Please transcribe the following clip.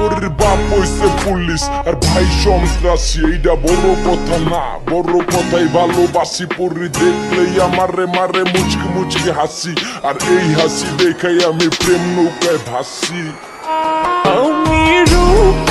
পরের বাপ হইছে পুলিশ। আর ভাই সন্ত্রাসী এইটা বড় কথা না। বড় কথাই ভালোবাসি, পরি দেখলেই আমারে মারে মুচকি মুচকি হাসি। আর এই হাসি দেখাই আমি প্রেম নৌকায় ভাসি। আমি রূপ